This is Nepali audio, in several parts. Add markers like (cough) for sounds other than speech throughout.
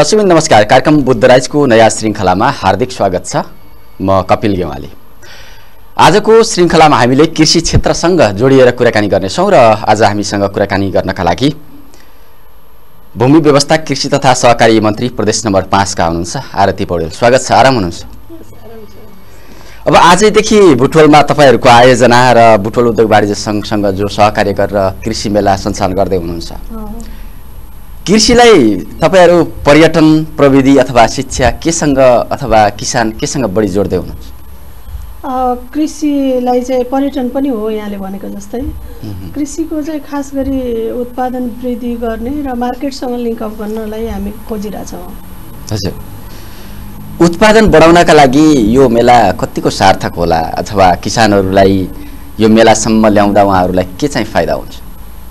दर्शकबिन नमस्कार। कार्यक्रम बुद्धराजको नयाँ श्रृङ्खलामा हार्दिक स्वागत छ। म कपिल गेवाली। आजको श्रृङ्खलामा हामीले कृषि क्षेत्रसँग जोडिएर कुराकानी गर्नेछौँ र आज हामीसँग कुराकानी गर्नका लागि भूमि व्यवस्था कृषि तथा सहकारी मन्त्री प्रदेश नम्बर पाँचका हुनुहुन्छ। आरती पौडेल स्वागत छ। आराम हुनुहुन्छ? अब आजैदेखि बुटवलमा तपाईँहरूको आयोजना र बुटवल उद्योग वाणिज्य सङ्घसँग जो सहकार्य गरेर कृषि मेला सञ्चालन गर्दै हुनुहुन्छ। कृषिलाई तपाईँहरू पर्यटन प्रविधि अथवा शिक्षा केसँग अथवा किसान केसँग बढी जोड्दै हुनुहुन्छ? कृषिलाई चाहिँ पर्यटन पनि हो यहाँले भनेको जस्तै। कृषिको चाहिँ खास गरी उत्पादन वृद्धि गर्ने र मार्केटसँग लिङ्कअप गर्नलाई हामी खोजिरहेछौँ। हजुर। उत्पादन बढाउनका लागि यो मेला कतिको सार्थक होला अथवा किसानहरूलाई यो मेलासम्म ल्याउँदा उहाँहरूलाई के चाहिँ फाइदा हुन्छ?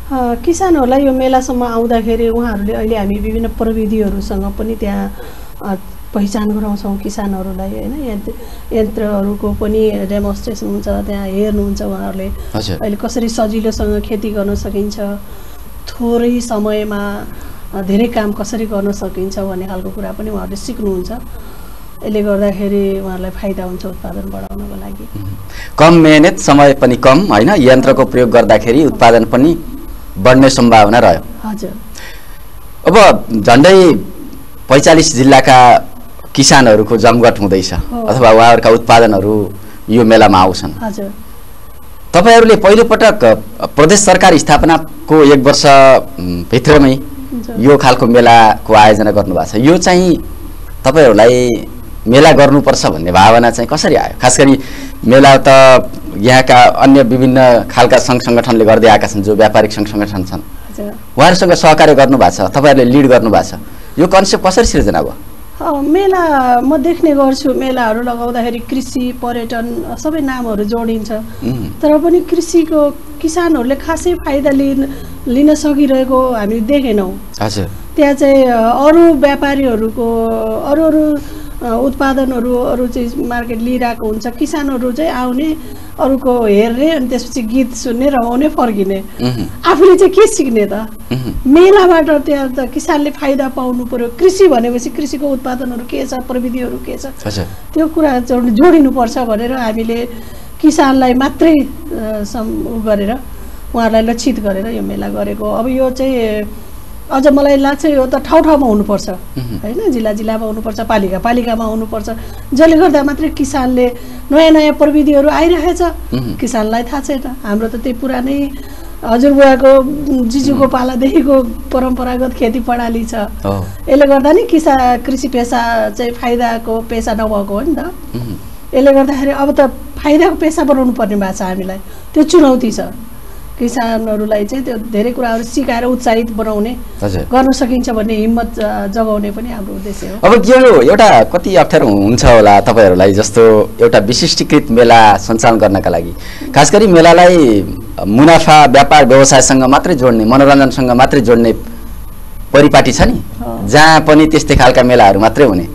किसानहरूलाई यो मेलासम्म आउँदाखेरि उहाँहरूले अहिले हामी विभिन्न प्रविधिहरूसँग पनि त्यहाँ पहिचान गराउँछौँ किसानहरूलाई होइन? यन्त्र यन्त्रहरूको पनि डेमोन्स्ट्रेसन हुन्छ त्यहाँ हेर्नुहुन्छ उहाँहरूले। अहिले कसरी सजिलोसँग खेती गर्न सकिन्छ थोरै समयमा धेरै काम कसरी गर्न सकिन्छ भन्ने खालको कुरा पनि उहाँहरूले सिक्नुहुन्छ। यसले गर्दाखेरि उहाँहरूलाई फाइदा हुन्छ उत्पादन बढाउनको लागि। कम मेहनत समय पनि कम होइन? यन्त्रको प्रयोग गर्दाखेरि उत्पादन पनि बढ्ने सम्भावना रह्यो। हजुर। अब झन्डै पैँचालिस जिल्लाका किसानहरूको जमघट हुँदैछ अथवा उहाँहरूका उत्पादनहरू यो मेलामा आउँछन्। तपाईँहरूले पहिलोपटक प्रदेश सरकार स्थापनाको एक वर्ष भित्रमै यो खालको मेलाको आयोजना गर्नुभएको छ। यो चाहिँ तपाईँहरूलाई मेला गर्नुपर्छ भन्ने भावना चाहिँ कसरी आयो? खास गरी मेला त यहाँका अन्य विभिन्न खालका सङ्घ सङ्गठनले गर्दै आएका छन् जो व्यापारिक सङ्घ सङ्गठन छन्। उहाँहरूसँग सहकार्य गर्नुभएको छ तपाईँहरूले लिड गर्नुभएको छ। यो कन्सेप्ट कसरी सिर्जना भयो? मेला म देख्ने गर्छु मेलाहरू लगाउँदाखेरि कृषि पर्यटन सबै नामहरू जोडिन्छ। तर पनि कृषिको किसानहरूले खासै फाइदा लिन लिन सकिरहेको हामी देखेनौँ। त्यहाँ चाहिँ अरू व्यापारीहरूको अरू अरू उत्पादनहरू अरू चाहिँ मार्केट लिइरहेको हुन्छ। किसानहरू चाहिँ आउने अरूको हेर्ने अनि त्यसपछि गीत सुन्ने रमाउने फर्किने। आफूले चाहिँ के सिक्ने त? मेलाबाट त्यहाँ त किसानले फाइदा पाउनु पर्यो। कृषि भनेपछि कृषिको उत्पादनहरू के छ प्रविधिहरू के छ? त्यो कुरा जोडिनुपर्छ भनेर हामीले किसानलाई मात्रै सम गरेर उहाँहरूलाई लक्षित गरेर यो मेला गरेको अब यो चाहिँ अझ मलाई लाग्छ यो त ठाउँ ठाउँमा हुनुपर्छ। होइन जिल्ला जिल्लामा हुनुपर्छ पालिका पालिकामा हुनुपर्छ। जसले गर्दा मात्रै किसानले नयाँ नयाँ प्रविधिहरू आइरहेछ। किसानलाई थाहा छैन। हाम्रो त त्यही पुरानै हजुरबुवाको जिजुको पालादेखिको परम्परागत खेती प्रणाली छ। यसले गर्दा नि किसा कृषि पेसा चाहिँ फाइदाको पेसा नभएको हो नि त। यसले गर्दाखेरि अब त फाइदाको पेसा बनाउनु पर्ने भएको छ हामीलाई। त्यो चुनौती छ। किसानहरूलाई चाहिँ त्यो धेरै कुराहरू सिकाएर उत्साहित बनाउने गर्न सकिन्छ भन्ने हिम्मत जगाउने पनि हाम्रो उद्देश्य हो। अब यो एउटा कति अप्ठ्यारो हुन्छ होला तपाईँहरूलाई जस्तो एउटा विशिष्टीकृत मेला सञ्चालन गर्नका लागि? खास गरी मेलालाई मुनाफा व्यापार व्यवसायसँग मात्रै जोड्ने मनोरञ्जनसँग मात्रै जोड्ने परिपाटी छ नि? जहाँ पनि त्यस्तै खालका मेलाहरू मात्रै हुने।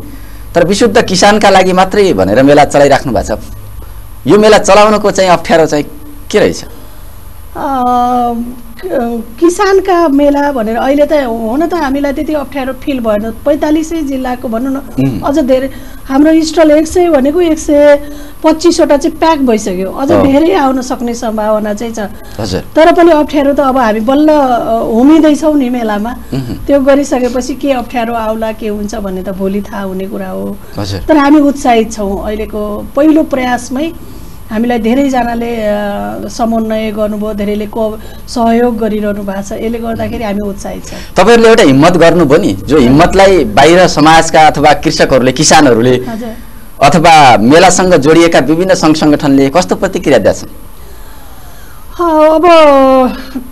तर विशुद्ध किसानका लागि मात्रै भनेर मेला चलाइराख्नु भएको छ। यो मेला चलाउनको चाहिँ अप्ठ्यारो चाहिँ के रहेछ? किसानका मेला भनेर अहिले त हुन त हामीलाई त्यति अप्ठ्यारो फिल भएन। पैँतालिसै जिल्लाको भनौँ न अझ धेरै हाम्रो स्टल एक सय भनेको एक सय पच्चिसवटा चाहिँ प्याक भइसक्यो। अझ धेरै आउन सक्ने सम्भावना चाहिँ छ। तर पनि अप्ठ्यारो त अब हामी बल्ल हुमिँदैछौँ नि मेलामा। त्यो गरिसकेपछि के अप्ठ्यारो आउला के हुन्छ भन्ने त भोलि थाहा हुने कुरा हो। तर हामी उत्साहित छौँ अहिलेको पहिलो प्रयासमै। हामीलाई धेरैजनाले समन्वय गर्नुभयो धेरैले को सहयोग गरिरहनु भएको छ। यसले गर्दाखेरि हामी उत्साहित छौँ। तपाईँहरूले एउटा हिम्मत गर्नुभयो नि जो हिम्मतलाई बाहिर समाजका अथवा कृषकहरूले किसानहरूले अथवा मेलासँग जोडिएका विभिन्न सङ्घ सङ्गठनले कस्तो प्रतिक्रिया दिएछन् अब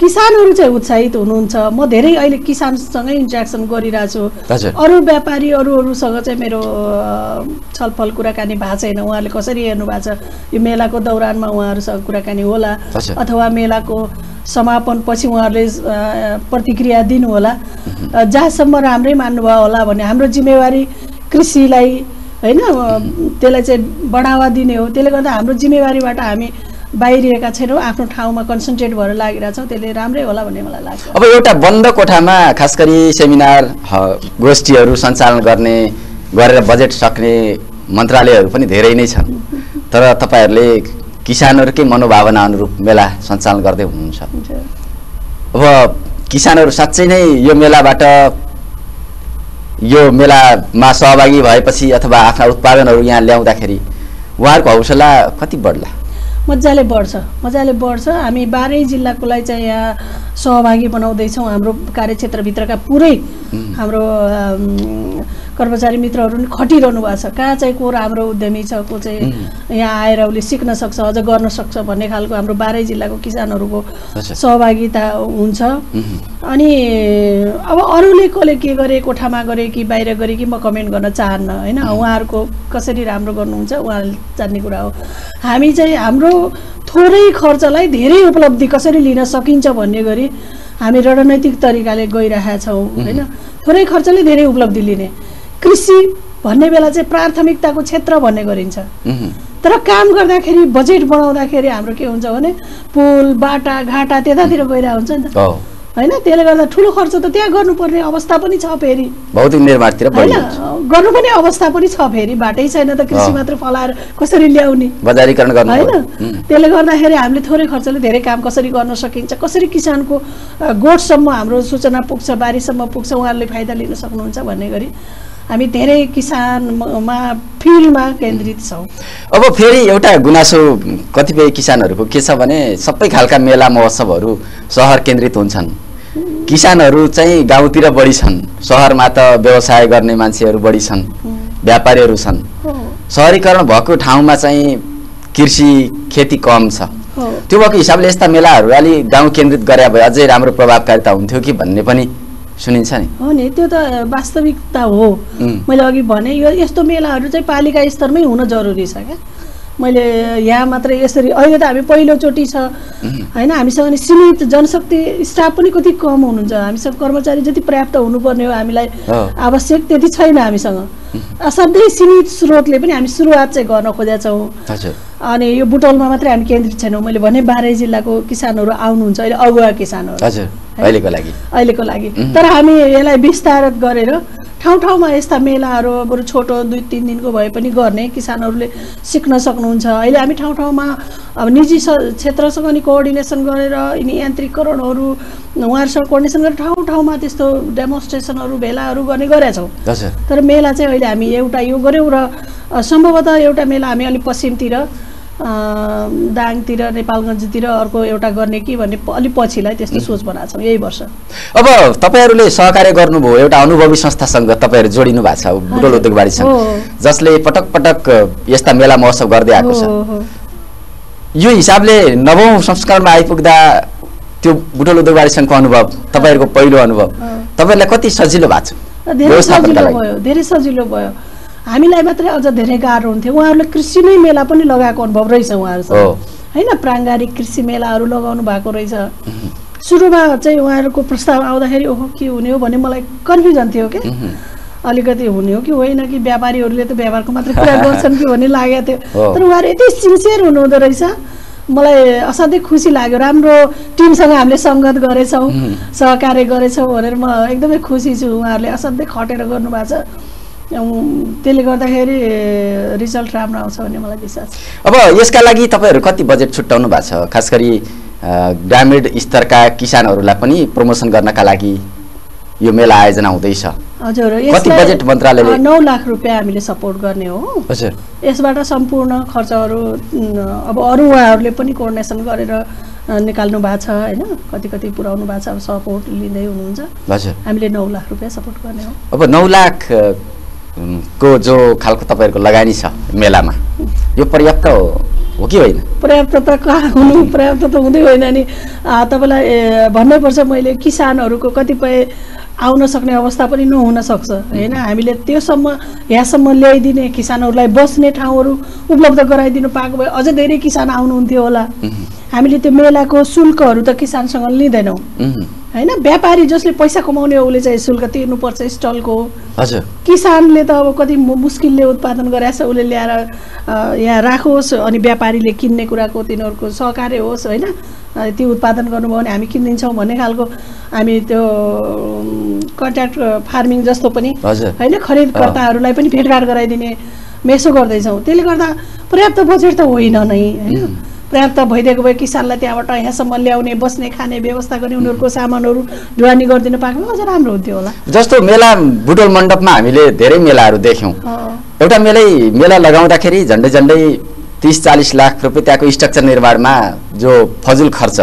किसानहरू चाहिँ उत्साहित हुनुहुन्छ। म धेरै अहिले किसानसँगै इन्ट्रेक्सन गरिरहेको छु अरू व्यापारी अरू अरूसँग चाहिँ मेरो छलफल कुराकानी भएको छैन। उहाँहरूले कसरी हेर्नु भएको छ? यो मेलाको दौरानमा उहाँहरूसँग कुराकानी होला। अथवा मेलाको समापन पछि उहाँहरूले प्रतिक्रिया दिनु होला जहाँसम्म राम्रै मान्नुभयो होला भने हाम्रो जिम्मेवारी कृषिलाई होइन त्यसलाई चाहिँ बढावा दिने हो। त्यसले गर्दा हाम्रो जिम्मेवारीबाट हामी बाहिरिएका छैनौँ आफ्नो ठाउँमा कन्सन्ट्रेट भएर लागिरहेछौँ त्यसले राम्रै होला भन्ने मलाई लाग्छ। अब एउटा बन्द कोठामा खास गरी सेमिनार गोष्ठीहरू सञ्चालन गर्ने गरेर बजेट सक्ने मन्त्रालयहरू पनि धेरै नै छन्। तर तपाईँहरूले किसानहरूकै मनोभावना अनुरूप मेला सञ्चालन गर्दै हुनुहुन्छ। हुन्छ। अब किसानहरू साँच्चै नै यो मेलाबाट यो मेलामा सहभागी भएपछि अथवा आफ्ना उत्पादनहरू यहाँ ल्याउँदाखेरि उहाँहरूको हौसला कति बढ्ला? मजाले बढ्छ। मजाले बढ्छ। हामी बाह्रै जिल्लाकोलाई चाहिँ यहाँ सहभागी बनाउँदैछौँ। हाम्रो कार्यक्षेत्रभित्रका पुरै हाम्रो कर्मचारी मित्रहरू पनि खटिरहनु भएको छ। कहाँ चाहिँ को राम्रो उद्यमी छ को चाहिँ यहाँ आएर उसले सिक्न सक्छ अझ गर्न सक्छ भन्ने खालको हाम्रो बाह्रै जिल्लाको किसानहरूको। सहभागिता हुन्छ। अनि अब अरूले कसले के गरे कोठामा गरे कि बाहिर गरे कि म कमेन्ट गर्न चाहन्न होइन? उहाँहरूको कसरी राम्रो गर्नुहुन्छ उहाँले जान्ने कुरा हो। हामी चाहिँ हाम्रो थोरै खर्चलाई धेरै उपलब्धि कसरी लिन सकिन्छ भन्ने गरी हामी रणनैतिक तरिकाले गइरहेका छौँ होइन? थोरै खर्चले धेरै उपलब्धि लिने। कृषि भन्ने बेला चाहिँ प्राथमिकताको क्षेत्र भन्ने गरिन्छ। तर काम गर्दाखेरि बजेट बनाउँदाखेरि हाम्रो के हुन्छ भने पुल बाटा घाटा त्यतातिर गइरहेको हुन्छ नि त। होइन? त्यसले गर्दा ठुलो खर्च त त्यहाँ गर्नुपर्ने अवस्था पनि छ फेरि। भौतिक निर्माणतिर गर्नुपर्ने अवस्था पनि छ फेरि। बाटै छैन त कृषि। मात्र फलाएर कसरी ल्याउने? बजारीकरण गर्नु होइन? त्यसले गर्दाखेरि हामीले थोरै खर्चले धेरै काम कसरी गर्न सकिन्छ? कसरी किसानको गोठसम्म हाम्रो सूचना पुग्छ बारीसम्म पुग्छ उहाँहरूले फाइदा लिन सक्नुहुन्छ भन्ने गरी हामी धेरै किसानमा फिल्डमा केन्द्रित छौँ। अब फेरि एउटा गुनासो कतिपय किसानहरूको के छ भने सबै खालका मेला महोत्सवहरू सहर केन्द्रित हुन्छन्। किसानहरू चाहिँ गाउँतिर बढी छन्। सहरमा त व्यवसाय गर्ने मान्छेहरू बढी छन्। व्यापारीहरू छन्। सहरीकरण भएको ठाउँमा चाहिँ कृषि खेती कम छ। त्यो भएको हिसाबले यस्ता मेलाहरू अलिक गाउँ केन्द्रित गरे भए अझै राम्रो प्रभावकारिता हुन्थ्यो कि भन्ने पनि सुनिन्छ नि। हो नि त्यो त वास्तविकता हो। मैले अघि भने यो यस्तो मेलाहरू चाहिँ पालिका स्तरमै हुन जरुरी छ क्या। मैले यहाँ मात्रै यसरी अहिले त हामी पहिलोचोटि छ। होइन हामीसँग नि सीमित जनशक्ति स्टाफ पनि कति कम हुनुहुन्छ। हामीसँग कर्मचारी जति पर्याप्त हुनुपर्ने हो हामीलाई। आवश्यक त्यति छैन हामीसँग। असाध्यै सीमित स्रोतले पनि हामी सुरुवात चाहिँ गर्न खोजेका छौँ अनि यो बुटौलमा मात्रै हामी केन्द्रित छैनौँ। मैले भने बाह्रै जिल्लाको किसानहरू आउनुहुन्छ अहिले अगुवा किसानहरू। अहिलेको लागि। अहिलेको लागि। तर हामी यसलाई विस्तार गरेर ठाउँ ठाउँमा यस्ता मेलाहरू बरु छोटो दुई तिन दिनको भए पनि गर्ने किसानहरूले सिक्न सक्नुहुन्छ। अहिले हामी ठाउँ ठाउँमा अब निजी स क्षेत्रसँग नि कोअर्डिनेसन गरेर यिनी यान्त्रिकरणहरू उहाँहरूसँग कोअर्डिनेसन गरेर ठाउँ ठाउँमा त्यस्तो डेमोन्स्ट्रेसनहरू भेलाहरू गर्ने गरेका छौँ। तर मेला चाहिँ अहिले हामी एउटा यो गऱ्यौँ र सम्भवतः एउटा मेला हामी अलिक पश्चिमतिर दाङतिर नेपालगञ्जतिर अर्को एउटा गर्ने कि भन्ने अलिक पछिलाई त्यस्तो सोच बनाएको छौँ यही वर्ष अब तपाईँहरूले सहकार्य गर्नुभयो एउटा अनुभवी संस्थासँग तपाईँहरू जोडिनु भएको छ बुटोल हो। जसले पटक पटक यस्ता मेला महोत्सव गर्दै आएको छ। यो हिसाबले नवौँ संस्करणमा आइपुग्दा त्यो बुटोल उद्योगवादी सङ्घको अनुभव तपाईँहरूको पहिलो अनुभव। तपाईँहरूलाई कति सजिलो भएको छ धेरै सजिलो। भयो धेरै सजिलो भयो हामीलाई मात्रै अझ धेरै गाह्रो हुन्थ्यो। उहाँहरूले कृषिमै मेला पनि लगाएको अनुभव रहेछ। उहाँहरूसँग। होइन प्राङ्गारिक कृषि मेलाहरू लगाउनु भएको रहेछ। सुरुमा चाहिँ उहाँहरूको प्रस्ताव आउँदाखेरि ओहो के हुने हो? भन्ने मलाई कन्फ्युजन थियो मह्म। अलिकति हुने हो कि होइन कि व्यापारीहरूले त व्यापारको मात्रै कुरा (laughs) गर्छन् कि भन्ने लागेको थियो। तर उहाँहरू यति सिन्सियर हुनुहुँदो रहेछ। मलाई असाध्यै खुसी लाग्यो। राम्रो टिमसँग हामीले सङ्गत गरेछौँ सहकार्य गरेछौँ भनेर म एकदमै खुसी छु। उहाँहरूले असाध्यै खटेर गर्नुभएको छ। त्यसले गर्दाखेरि रिजल्ट राम्रो आउँछ भन्ने मलाई विश्वास छ। अब यसका लागि तपाईँहरू कति बजेट छुट्याउनु भएको छ? खास गरी ग्रामीण स्तरका किसानहरूलाई पनि प्रमोसन गर्नका लागि यो मेला आयोजना हुँदैछ। हजुर कति बजेट मन्त्रालयले- नौ लाख रुपियाँ हामीले सपोर्ट गर्ने हो। हजुर। यसबाट सम्पूर्ण खर्चहरू अब अरू उहाँहरूले पनि कोअर्डिनेसन गरेर निकाल्नु भएको छ होइन? कति कति पुऱ्याउनु भएको छ अब सपोर्ट लिँदै हुनुहुन्छ। हजुर। हामीले नौ लाख रुपियाँ सपोर्ट गर्ने हो। अब नौ लाख को जो खालको तपाईँहरूको लगानी छ मेलामा यो पर्याप्त हो हो कि होइन? पर्याप्त त कहाँ हुनु? पर्याप्त त हुँदै होइन नि। आ, तपाईँलाई भन्नैपर्छ मैले किसानहरूको कतिपय आउन सक्ने अवस्था पनि नहुन सक्छ होइन? हामीले त्योसम्म यहाँसम्म ल्याइदिने किसानहरूलाई बस्ने ठाउँहरू उपलब्ध गराइदिनु पाएको भए अझ धेरै किसान आउनुहुन्थ्यो होला। हामीले त्यो मेलाको शुल्कहरू त किसानसँग लिँदैनौँ। होइन व्यापारी जसले पैसा कमाउने हो उसले चाहिँ शुल्क तिर्नुपर्छ स्टलको। हजुर। किसानले त अब कति मुस्किलले उत्पादन गरेछ उसले ल्याएर यहाँ राखोस् अनि व्यापारीले किन्ने कुराको तिनीहरूको सहकार्य होस् होइन? अ, ती उत्पादन गर्नुभयो भने हामी किनिदिन्छौँ भन्ने खालको। हामी त्यो कन्ट्याक्ट फार्मिङ जस्तो पनि होइन? खरिदकर्ताहरूलाई पनि भेटघाट गराइदिने मेसो गर्दैछौँ। त्यसले गर्दा पर्याप्त बजेट त होइन नै होइन? पर्याप्त भइदिएको भए किसानलाई त्यहाँबाट यहाँसम्म ल्याउने बस्ने खाने व्यवस्था गर्ने उनीहरूको सामानहरू ढुवानी गरिदिनु पाएको भए अझ राम्रो हुन्थ्यो होला। जस्तो मेला बुटोल मण्डपमा हामीले धेरै मेलाहरू देख्यौँ। एउटा मेलै मेला लगाउँदाखेरि झन्डै झन्डै तिस चालिस लाख रुपियाँ त्यहाँको स्ट्रक्चर निर्माणमा जो फजुल खर्च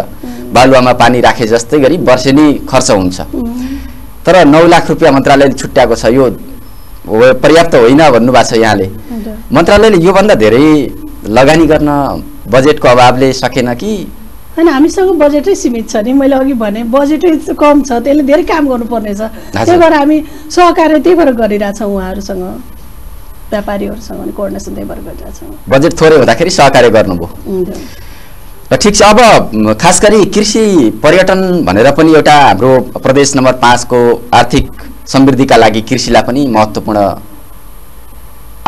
बालुवामा पानी राखे जस्तै गरी वर्षेनी खर्च हुन्छ। तर नौ लाख रुपियाँ मन्त्रालयले छुट्याएको छ यो पर्याप्त होइन भन्नुभएको छ यहाँले। मन्त्रालयले योभन्दा धेरै लगानी गर्न बजेटको अभावले सकेन कि? होइन हामीसँग बजेटै सीमित छ नि। मैले अघि भने बजेटै कम छ त्यसले धेरै काम गर्नुपर्ने छ। त्यही भएर हामी सहकार्य त्यही भएर गरिरहेछौँ उहाँहरूसँग। व्यापारीहरूसँग अनि कोअर्डिनेसन त्यही भएर गरिरहेछौँ बजेट थोरै हुँदाखेरि सहकार्य गर्नुभयो। र ठिक छ अब खास गरी कृषि पर्यटन भनेर पनि एउटा हाम्रो प्रदेश नम्बर पाँचको आर्थिक समृद्धिका लागि कृषिलाई पनि महत्त्वपूर्ण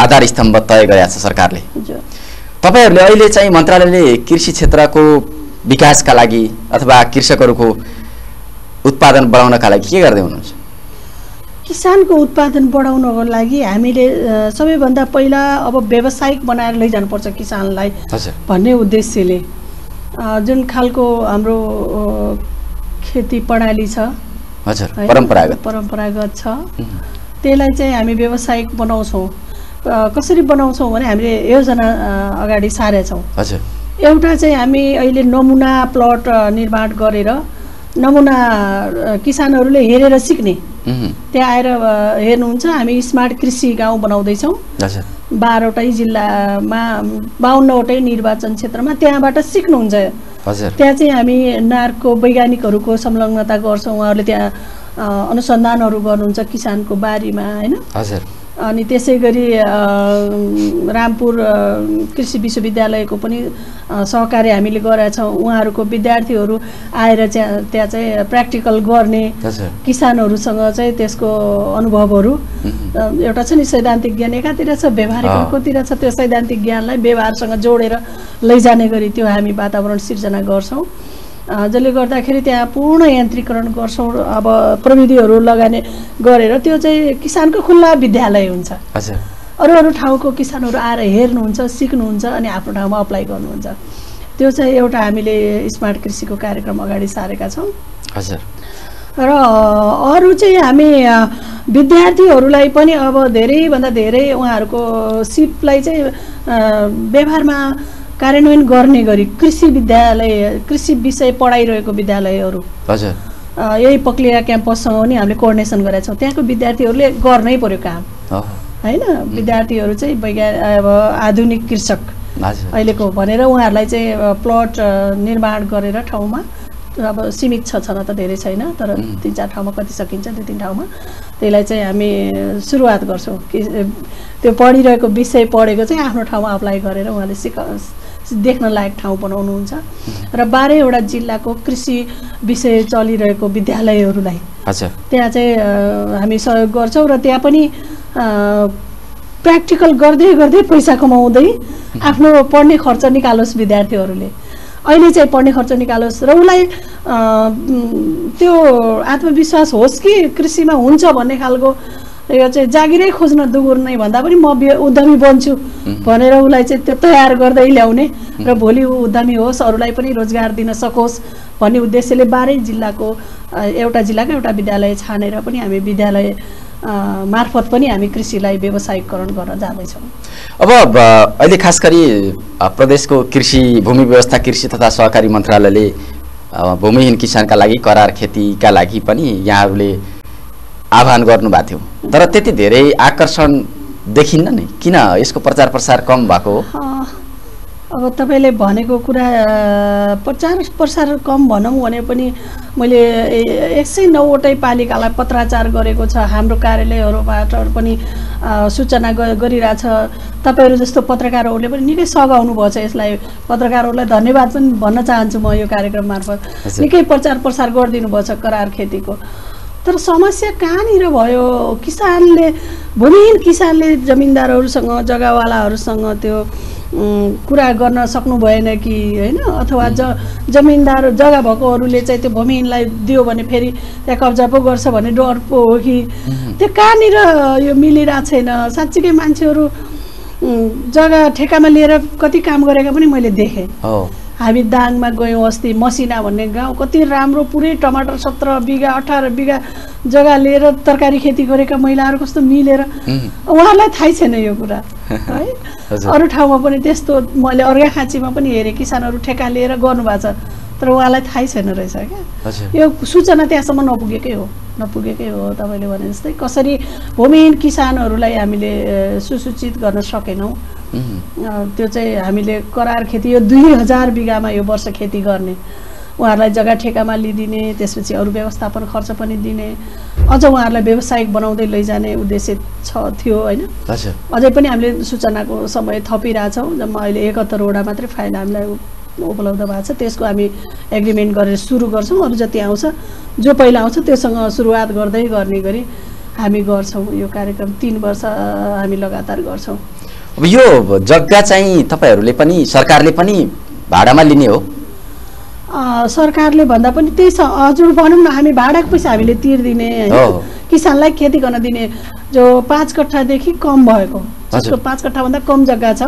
आधार स्तम्भ तय गरेका छ सरकारले। तपाईँहरूले अहिले चाहिँ मन्त्रालयले कृषि क्षेत्रको विकासका लागि अथवा कृषकहरूको उत्पादन बढाउनका लागि के गर्दै हुनुहुन्छ? किसानको उत्पादन बढाउनको लागि हामीले सबैभन्दा पहिला अब व्यावसायिक बनाएर लैजानुपर्छ किसानलाई भन्ने उद्देश्यले। जुन खालको हाम्रो खेती प्रणाली छ हजुर परम्परागत। परम्परागत छ त्यसलाई चाहिँ हामी व्यावसायिक बनाउँछौँ। कसरी बनाउँछौँ भने हामीले योजना अगाडि सारेछौँ। एउटा चाहिँ हामी अहिले नमुना प्लट निर्माण गरेर नमुना किसानहरूले हेरेर सिक्ने। त्यहाँ आएर हेर्नुहुन्छ हामी स्मार्ट कृषि गाउँ बनाउँदैछौँ। बाह्रवटै जिल्लामा बाहन्नवटै निर्वाचन क्षेत्रमा त्यहाँबाट सिक्नुहुन्छ। त्यहाँ चाहिँ हामी नार्को वैज्ञानिकहरूको संलग्नता गर्छौँ उहाँहरूले त्यहाँ अनुसन्धानहरू गर्नुहुन्छ किसानको बारीमा होइन? हजुर। अनि त्यसै गरी रामपुर कृषि विश्वविद्यालयको पनि सहकार्य हामीले गरेका छौँ। उहाँहरूको विद्यार्थीहरू आएर चाहिँ त्यहाँ चाहिँ प्र्याक्टिकल गर्ने किसानहरूसँग चाहिँ त्यसको अनुभवहरू अ, एउटा छ नि सैद्धान्तिक ज्ञान एकातिर छ व्यवहारिक। अर्कोतिर छ त्यो सैद्धान्तिक ज्ञानलाई व्यवहारसँग जोडेर लैजाने गरी त्यो हामी वातावरण सिर्जना गर्छौँ। जसले गर्दाखेरि त्यहाँ पूर्ण यान्त्रिकरण गर्छौँ अब प्रविधिहरू लगाने गरेर त्यो चाहिँ किसानको खुल्ला विद्यालय हुन्छ। हजुर। अरू अरू ठाउँको किसानहरू आएर हेर्नुहुन्छ सिक्नुहुन्छ अनि आफ्नो ठाउँमा अप्लाई गर्नुहुन्छ। त्यो चाहिँ एउटा हामीले स्मार्ट कृषिको कार्यक्रम अगाडि सारेका छौँ। हजुर। र अरू चाहिँ हामी विद्यार्थीहरूलाई पनि अब धेरैभन्दा धेरै उहाँहरूको सिपलाई चाहिँ व्यवहारमा कार्यान्वयन गर्ने गरी कृषि विद्यालय कृषि विषय पढाइरहेको विद्यालयहरू हजुर। यही पक्लिया क्याम्पससँग पनि हामीले कोअर्डिनेसन गरेका छौँ। त्यहाँको विद्यार्थीहरूले गर्नै पर्यो काम। होइन? विद्यार्थीहरू चाहिँ वैज्ञा अब आधुनिक कृषक। अहिलेको भनेर उहाँहरूलाई चाहिँ प्लट निर्माण गरेर ठाउँमा अब सीमित छ छन त धेरै छैन तर. तिन चार ठाउँमा कति सकिन्छ दुई तिन ठाउँमा। त्यसलाई चाहिँ हामी सुरुवात गर्छौँ। कि त्यो पढिरहेको विषय पढेको चाहिँ आफ्नो ठाउँमा अप्लाई गरेर उहाँले सिक देख्न लायक ठाउँ बनाउनुहुन्छ र बाह्रैवटा जिल्लाको कृषि विषय चलिरहेको विद्यालयहरूलाई त्यहाँ चाहिँ हामी सहयोग गर्छौँ र त्यहाँ पनि प्र्याक्टिकल गर्दै गर्दै पैसा कमाउँदै आफ्नो पढ्ने खर्च निकालोस् विद्यार्थीहरूले। अहिले चाहिँ पढ्ने खर्च निकालोस् र उसलाई त्यो आत्मविश्वास होस् कि कृषिमा हुन्छ भन्ने खालको यो चाहिँ जागिरै खोज्न दुगुर्ने भन्दा पनि म उद्यमी बन्छु भनेर उसलाई चाहिँ त्यो तयार गर्दै ल्याउने र भोलि ऊ उद्यमी होस् अरूलाई पनि रोजगार दिन सकोस् भन्ने उद्देश्यले बाह्रै जिल्लाको एउटा जिल्लाको एउटा विद्यालय छानेर पनि हामी विद्यालय मार्फत पनि हामी कृषिलाई व्यवसायिकरण गर्न जाँदैछौँ। अब अहिले खास गरी प्रदेशको कृषि भूमि व्यवस्था कृषि तथा सहकारी मन्त्रालयले भूमिहीन किसानका लागि करार खेतीका लागि पनि यहाँहरूले आह्वान गर्नुभएको थियो। तर त्यति धेरै आकर्षण देखिन्न नि। किन यसको प्रचार प्रसार कम भएको हो? अब तपाईँले भनेको कुरा प्रचार प्रसार कम भनौँ भने पनि मैले एक सय नौवटै पालिकालाई पत्राचार गरेको छ हाम्रो कार्यालयहरूबाट पनि सूचना गरिरहेछ। तपाईँहरू जस्तो पत्रकारहरूले पनि निकै सघाउनु भएको छ यसलाई। पत्रकारहरूलाई धन्यवाद पनि भन्न चाहन्छु म यो कार्यक्रम मार्फत। निकै प्रचार प्रसार गरिदिनु भएको छ करार खेतीको। तर समस्या कहाँनिर भयो? किसानले भूमिहीन किसानले जमिनदारहरूसँग जग्गावालाहरूसँग त्यो कुरा गर्न सक्नु भएन कि होइन? अथवा ज जमिनदार जग्गा भएकोहरूले चाहिँ त्यो भूमिहीनलाई दियो भने फेरि त्यहाँ कब्जा पो गर्छ भन्ने डर पो हो कि? त्यो कहाँनिर यो मिलिरहेको छैन? साँच्चीकै मान्छेहरू जग्गा ठेकामा लिएर कति काम गरेका पनि मैले देखेँ। हामी दाङमा गयौँ अस्ति मसिना भन्ने गाउँ। कति राम्रो पुरै टमाटर सत्र बिघा अठार बिघा जग्गा लिएर तरकारी खेती गरेका महिलाहरू कस्तो मिलेर। उहाँहरूलाई थाहै छैन यो कुरा (laughs) है। अरू ठाउँमा पनि त्यस्तो मैले अर्घाखाँचीमा पनि हेरेँ किसानहरू ठेका लिएर गर्नुभएको छ। तर उहाँलाई थाहै छैन रहेछ क्या? यो सूचना त्यहाँसम्म नपुगेकै हो नपुगेकै हो तपाईँले भने जस्तै। कसरी भूमिहीन किसानहरूलाई हामीले सुसूचित गर्न सकेनौँ। त्यो चाहिँ हामीले करार खेती यो दुई हजार बिघामा यो वर्ष खेती गर्ने। उहाँहरूलाई जग्गा ठेकामा लिइदिने त्यसपछि अरू व्यवस्थापन खर्च पनि दिने। अझ उहाँहरूलाई व्यावसायिक बनाउँदै लैजाने उद्देश्य छ थियो होइन? अझै पनि हामीले सूचनाको समय थपिरहेछौँ जम्मा अहिले एकहत्तरवटा मात्रै फाइल हामीलाई उप- उपलब्ध भएको छ त्यसको हामी एग्रिमेन्ट गरेर सुरु गर्छौँ। अरू जति आउँछ जो पहिला आउँछ त्योसँग सुरुवात गर्दै गर्ने गरी हामी गर्छौँ। यो कार्यक्रम तिन वर्ष हामी लगातार गर्छौँ। अब यो जग्गा चाहिँ तपाईँहरूले पनि सरकारले पनि भाडामा लिने हो। सरकारले भन्दा पनि त्यही छ। हजुर भनौँ न हामी भाडाको पैसा हामीले तिर्दिने होइन। किसानलाई खेती गर्न दिने जो पाँच कट्ठादेखि कम भएको जसको पाँच कट्ठाभन्दा कम जग्गा छ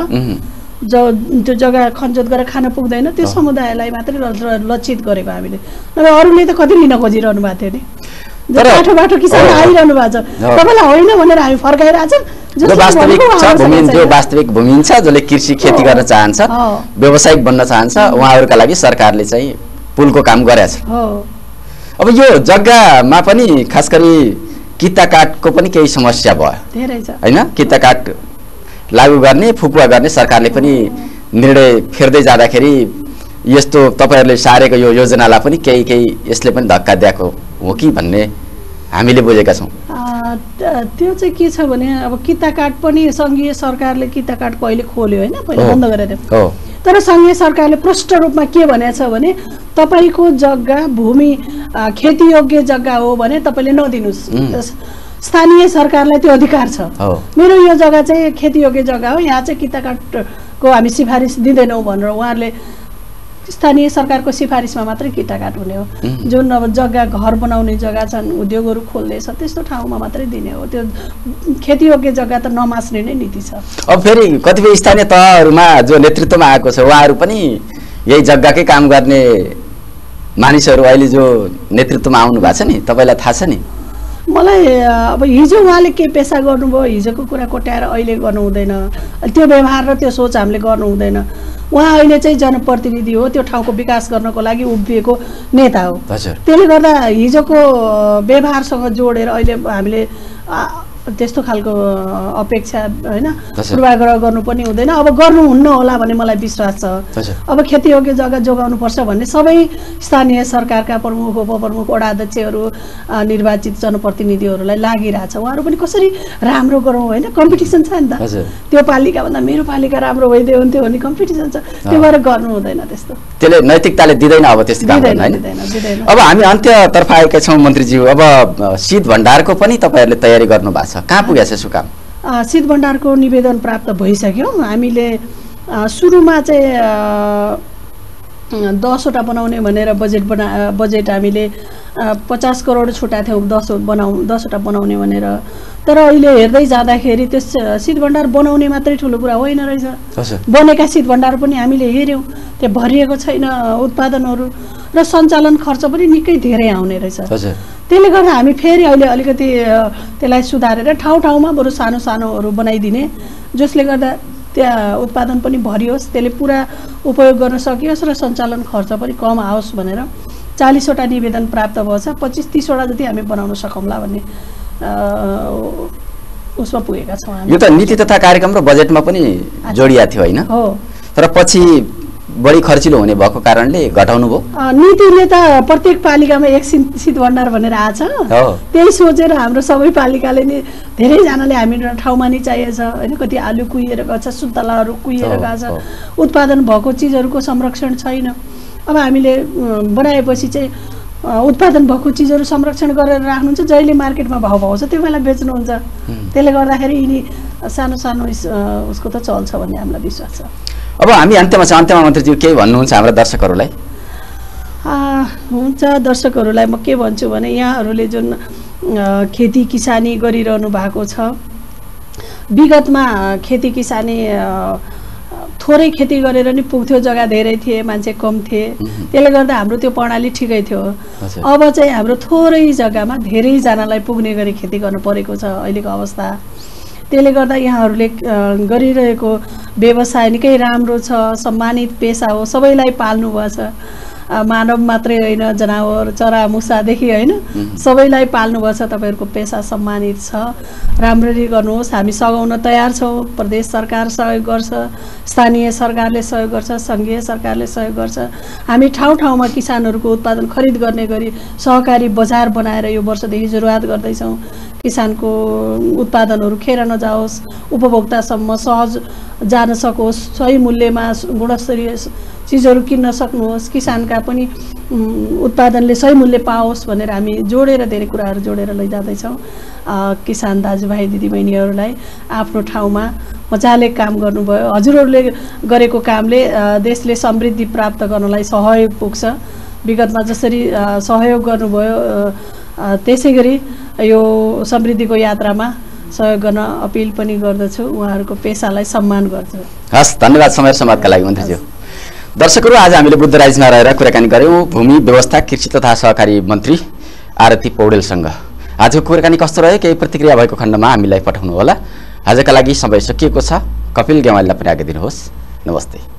जो त्यो जग्गा खनजोत गरेर खान पुग्दैन त्यो समुदायलाई मात्रै लक्षित गरेको हामीले। नभए अरूले त कति लिन खोजिरहनु भएको थियो नि? बाटो बाटो किसान। आइरहनु भएको छ। हो। तपाईँलाई होइन भनेर हामी जो वास्तविक छ उहाँसँग भूमिहीन जो छैन। वास्तविक भूमिहीन छ जसले कृषि खेती गर्न चाहन्छ। व्यावसायिक बन्न चाहन्छ उहाँहरूका लागि सरकारले चाहिँ पुलको काम गरेछ अब यो जग्गामा पनि खास गरी किता काठको पनि केही समस्या भयो। होइन? किता काठ लागू गर्ने फुपुवा गर्ने सरकारले पनि निर्णय फेर्दै जाँदाखेरि यस्तो तपाईँहरूले सारेको यो योजनालाई पनि केही केही यसले पनि धक्का दिएको हो कि भन्ने हामीले बुझेका छौँ। त्यो चाहिँ के छ भने अब किता काठ पनि सङ्घीय सरकारले किता काठ पहिले खोल्यो होइन पहिले। बन्द गरेर हो। तर सङ्घीय सरकारले प्रष्ट रूपमा के भनेको छ भने तपाईँको जग्गा भूमि खेतीयोग्य जग्गा हो भने तपाईँले नदिनुहोस्। स्थानीय सरकारलाई त्यो अधिकार छ। मेरो यो जग्गा चाहिँ खेतीयोग्य जग्गा हो यहाँ चाहिँ किता काठको हामी सिफारिस दिँदैनौँ भनेर उहाँहरूले स्थानीय सरकारको सिफारिसमा मात्रै काठ हुने हो. जुन अब जग्गा घर बनाउने जग्गा छन् उद्योगहरू खोल्दैछ त्यस्तो ठाउँमा मात्रै दिने हो। त्यो खेतीयोग्य जग्गा त नमास्ने नै नीति छ। अब फेरि कतिपय स्थानीय तहहरूमा जो नेतृत्वमा आएको छ उहाँहरू पनि यही जग्गाकै काम गर्ने मानिसहरू अहिले जो नेतृत्वमा आउनु भएको छ नि तपाईँलाई थाहा छ नि? मलाई अब हिजो उहाँले के पेसा गर्नुभयो हिजोको कुरा कोट्याएर अहिले गर्नु हुँदैन त्यो व्यवहार र त्यो सोच हामीले गर्नु हुँदैन उहाँ अहिले चाहिँ जनप्रतिनिधि हो त्यो ठाउँको विकास गर्नको लागि उभिएको नेता हो। त्यसले गर्दा हिजोको व्यवहारसँग जोडेर अहिले हामीले त्यस्तो खालको अपेक्षा होइन। पूर्वाग्रह गर्नु पनि हुँदैन। अब गर्नुहुन्न होला भन्ने मलाई विश्वास छ। अब खेतीयोग्य जग्गा जोगाउनुपर्छ भन्ने सबै स्थानीय सरकारका प्रमुख उपप्रमुख वडा अध्यक्षहरू निर्वाचित जनप्रतिनिधिहरूलाई लागिरहेछ। उहाँहरू पनि कसरी राम्रो गरौँ होइन? कम्पिटिसन छ नि त। त्यो पालिकाभन्दा मेरो पालिका राम्रो भइदियो हुन्थ्यो भन्ने कम्पिटिसन छ। त्यो भएर गर्नु हुँदैन त्यस्तो। त्यसले नैतिकताले दिँदैन अब त्यस्तो अब हामी अन्त्यतर्फ आएका छौँ मन्त्रीज्यू। अब शीत भण्डारको पनि तपाईँहरूले तयारी गर्नु भएको छ। कहाँ पुगेको छ यसो काम? अ, शीत भण्डारको निवेदन प्राप्त भइसक्यो। हामीले सुरुमा चाहिँ दसवटा बनाउने भनेर बजेट बना बजेट हामीले पचास करोड छुटाएको थियौँ दस बनाउ दसवटा बनाउने भनेर। तर अहिले हेर्दै जाँदाखेरि त्यस शीत भण्डार बनाउने मात्रै ठुलो कुरा होइन रहेछ। बनेका शीत भण्डार पनि हामीले हेऱ्यौँ। त्यो भरिएको छैन उत्पादनहरू। र सञ्चालन खर्च पनि निकै धेरै आउने रहेछ। त्यसले गर्दा हामी फेरि अहिले अलिकति त्यसलाई सुधारेर ठाउँ ठाउँमा बरु सानो सानोहरू बनाइदिने जसले गर्दा त्यहाँ उत्पादन पनि भरियोस् त्यसले पुरा उपयोग गर्न सकियोस् र सञ्चालन खर्च पनि कम आओस् भनेर चालिसवटा निवेदन प्राप्त भएको छ पच्चिस तिसवटा जति हामी बनाउन सकौँला भन्ने उसमा पुगेका छौँ यो त नीति तथा कार्यक्रम र बजेटमा पनि जोडिया थियो होइन? हो। तर पछि बढी खर्चिलो हुने भएको कारणले घटाउनु भयो। नीतिले त प्रत्येक पालिकामा एक शीत शीत भण्डार भनेर हो। त्यही सोचेर हाम्रो सबै पालिकाले नि धेरैजनाले हामी ठाउँमा नि चाहिएछ। होइन कति आलु कुहिएर गएको छ सुन्तलाहरू कुहिएर गएको। छ। उत्पादन भएको चिजहरूको संरक्षण छैन। अब हामीले बनाएपछि चाहिँ उत्पादन भएको चिजहरू संरक्षण गरेर राख्नुहुन्छ। जहिले मार्केटमा भाउ पाउँछ त्यो बेला बेच्नुहुन्छ। त्यसले गर्दाखेरि यिनी सानो सानो उसको त चल्छ भन्ने हामीलाई विश्वास छ। अब हामी अन्त्यमा छ अन्त्यमा मन्त्रीज्यू केही भन्नुहुन्छ हाम्रा दर्शकहरूलाई? हुन्छ दर्शकहरूलाई म के भन्छु भने यहाँहरूले जुन खेती किसानी गरिरहनु भएको छ विगतमा खेती किसानी थोरै खेती गरेर नि पुग्थ्यो जग्गा धेरै थिए मान्छे कम थिए। त्यसले गर्दा हाम्रो त्यो प्रणाली ठिकै थियो। अब चाहिँ हाम्रो थोरै जग्गामा धेरैजनालाई पुग्ने गरी खेती गर्नु परेको छ अहिलेको अवस्था। त्यसले गर्दा यहाँहरूले गरिरहेको व्यवसाय निकै राम्रो छ सम्मानित पेसा हो सबैलाई पाल्नुभएको छ अ, मानव मात्रै होइन जनावर चरा मुसादेखि होइन सबैलाई पाल्नुभएको छ तपाईँहरूको पेसा सम्मानित छ। राम्ररी गर्नुहोस् हामी सघाउन तयार छौँ प्रदेश सरकार सहयोग गर्छ स्थानीय सरकारले सहयोग गर्छ सङ्घीय सरकारले सहयोग गर्छ। हामी ठाउँ ठाउँमा किसानहरूको उत्पादन खरिद गर्ने गरी सहकारी बजार बनाएर यो वर्षदेखि सुरुवात गर्दैछौँ। किसानको उत्पादनहरू खेर नजाओस् उपभोक्तासम्म सहज जान सकोस् सही मूल्यमा गुणस्तरीय चिजहरू किन्न सक्नुहोस् किसानका पनि उत्पादनले सही मूल्य पाओस् भनेर हामी जोडेर धेरै कुराहरू जोडेर लैजाँदैछौँ। किसान दाजुभाइ दिदीबहिनीहरूलाई आफ्नो ठाउँमा मजाले काम गर्नुभयो। हजुरहरूले गरेको कामले देशले समृद्धि प्राप्त गर्नलाई सहयोग पुग्छ। विगतमा जसरी सहयोग गर्नुभयो त्यसै गरी यो समृद्धिको यात्रामा सहयोग गर्न अपिल पनि गर्दछु। उहाँहरूको पेसालाई सम्मान गर्छु। हस् धन्यवाद समय समाजका लागि मन्त्रीज्यू दर्शकहरू आज हामीले बुद्धराजमा रहेर कुराकानी गऱ्यौँ भूमि व्यवस्था कृषि तथा सहकारी मन्त्री आरती पौडेलसँग। आजको कुराकानी कस्तो रह्यो? केही प्रतिक्रिया भएको खण्डमा हामीलाई पठाउनु होला आजका लागि समय सकिएको छ। कपिल गेवालीलाई पनि आगे दिनुहोस्। नमस्ते।